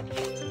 Wow.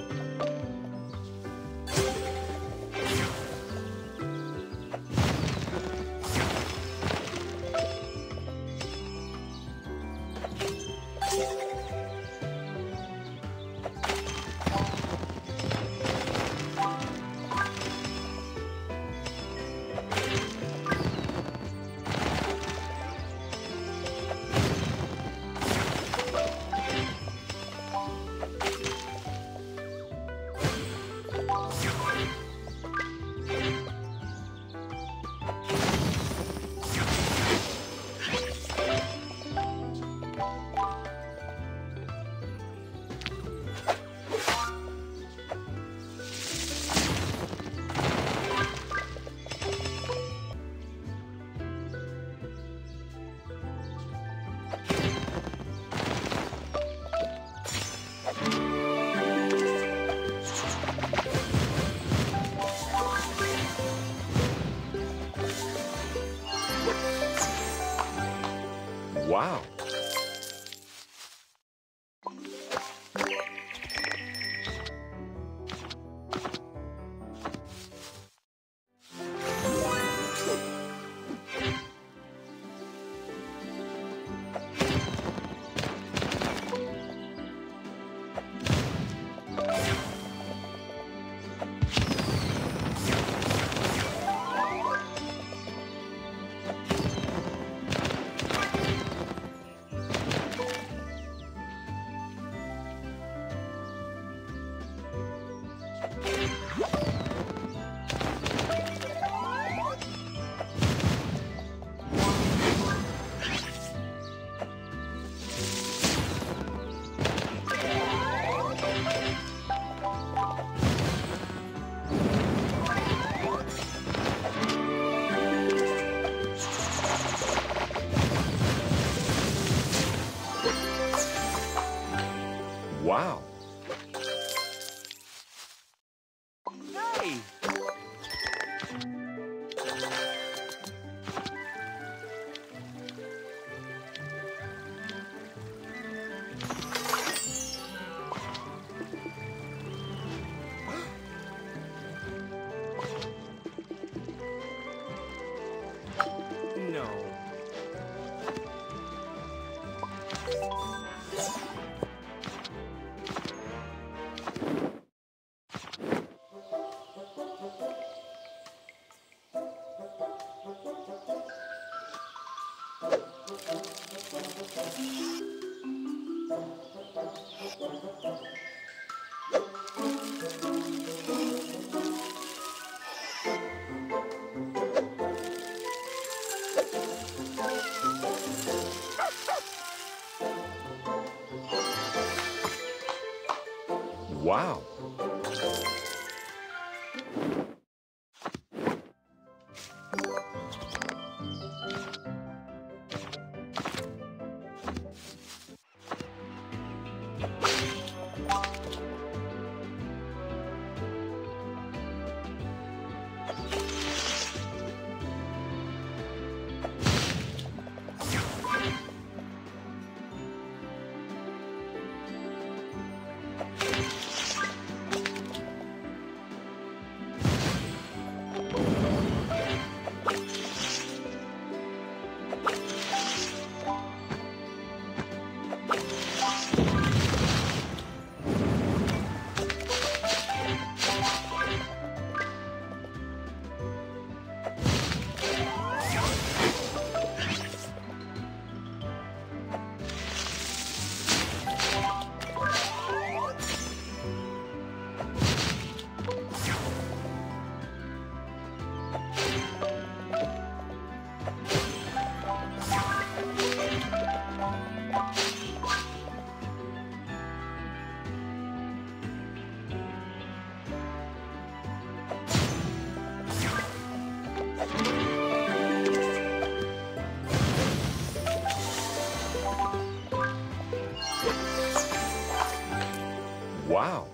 Wow. Wow. Wow.